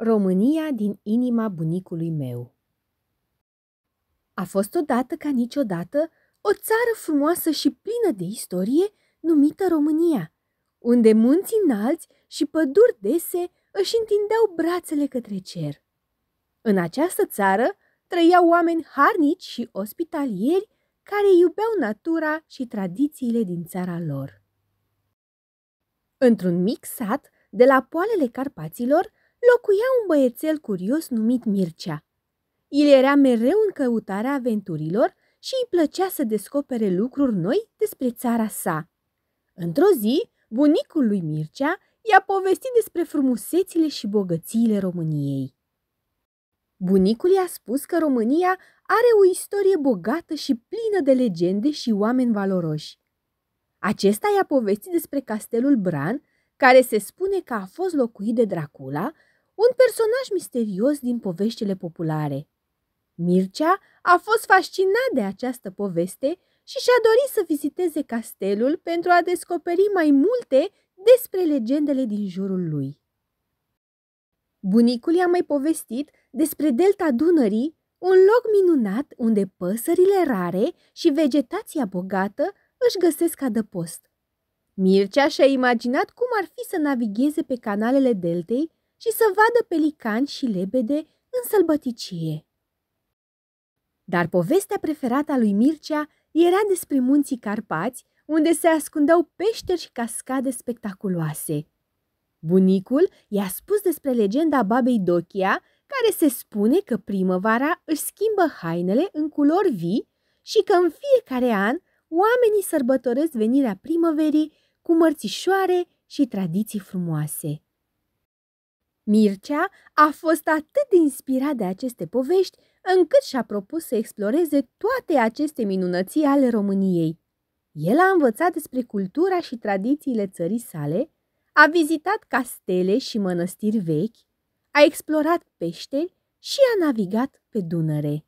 România din inima bunicului meu A fost odată ca niciodată o țară frumoasă și plină de istorie numită România, unde munți înalți și păduri dese își întindeau brațele către cer. În această țară trăiau oameni harnici și ospitalieri care iubeau natura și tradițiile din țara lor. Într-un mic sat, de la poalele Carpaților, locuia un băiețel curios numit Mircea. El era mereu în căutarea aventurilor și îi plăcea să descopere lucruri noi despre țara sa. Într-o zi, bunicul lui Mircea i-a povestit despre frumusețile și bogățiile României. Bunicul i-a spus că România are o istorie bogată și plină de legende și oameni valoroși. Acesta i-a povestit despre castelul Bran, care se spune că a fost locuit de Dracula, un personaj misterios din poveștile populare. Mircea a fost fascinat de această poveste și și-a dorit să viziteze castelul pentru a descoperi mai multe despre legendele din jurul lui. Bunicul i-a mai povestit despre delta Dunării, un loc minunat unde păsările rare și vegetația bogată își găsesc adăpost. Mircea și-a imaginat cum ar fi să navigheze pe canalele deltei și să vadă pelicani și lebede în sălbăticie. Dar povestea preferată a lui Mircea era despre munții Carpați, unde se ascundeau peșteri și cascade spectaculoase. Bunicul i-a spus despre legenda babei Dochia, care se spune că primăvara își schimbă hainele în culori vii și că în fiecare an oamenii sărbătoresc venirea primăverii cu mărțișoare și tradiții frumoase. Mircea a fost atât de inspirat de aceste povești, încât și-a propus să exploreze toate aceste minunății ale României. El a învățat despre cultura și tradițiile țării sale, a vizitat castele și mănăstiri vechi, a explorat peșteri și a navigat pe Dunăre.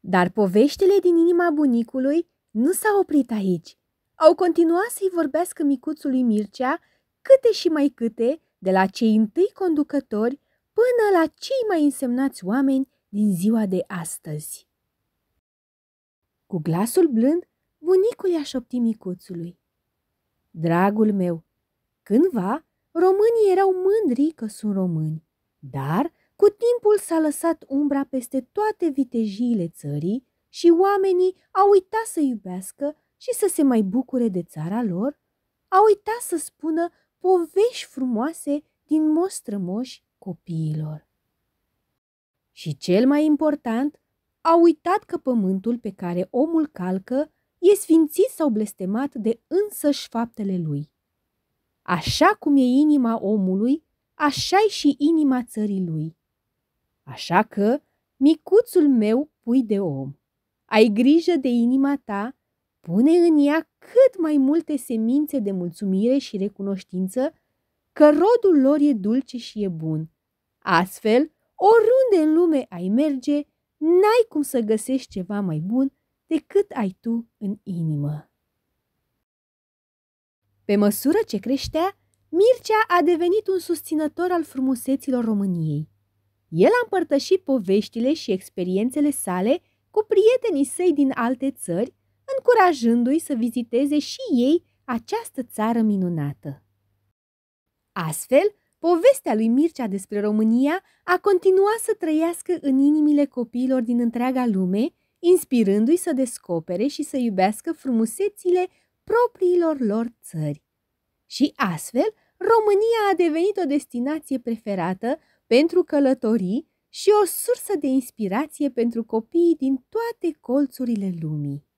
Dar poveștile din inima bunicului nu s-au oprit aici. Au continuat să-i vorbească micuțului Mircea câte și mai câte, de la cei întâi conducători până la cei mai însemnați oameni din ziua de astăzi. Cu glasul blând, bunicul i-a șoptit micuțului. Dragul meu, cândva românii erau mândri că sunt români, dar cu timpul s-a lăsat umbra peste toate vitejiile țării și oamenii au uitat să iubească și să se mai bucure de țara lor, au uitat să spună povești frumoase din mostrămoși copiilor. Și cel mai important, au uitat că pământul pe care omul calcă e sfințit sau blestemat de însăși faptele lui. Așa cum e inima omului, așa e și inima țării lui. Așa că, micuțul meu pui de om, ai grijă de inima ta, pune în ea cât mai multe semințe de mulțumire și recunoștință că rodul lor e dulce și e bun. Astfel, oriunde în lume ai merge, n-ai cum să găsești ceva mai bun decât ai tu în inimă. Pe măsură ce creștea, Mircea a devenit un susținător al frumuseților României. El a împărtășit poveștile și experiențele sale cu prietenii săi din alte țări, încurajându-i să viziteze și ei această țară minunată. Astfel, povestea lui Mircea despre România a continuat să trăiască în inimile copiilor din întreaga lume, inspirându-i să descopere și să iubească frumusețile propriilor lor țări. Și astfel, România a devenit o destinație preferată pentru călătorii și o sursă de inspirație pentru copiii din toate colțurile lumii.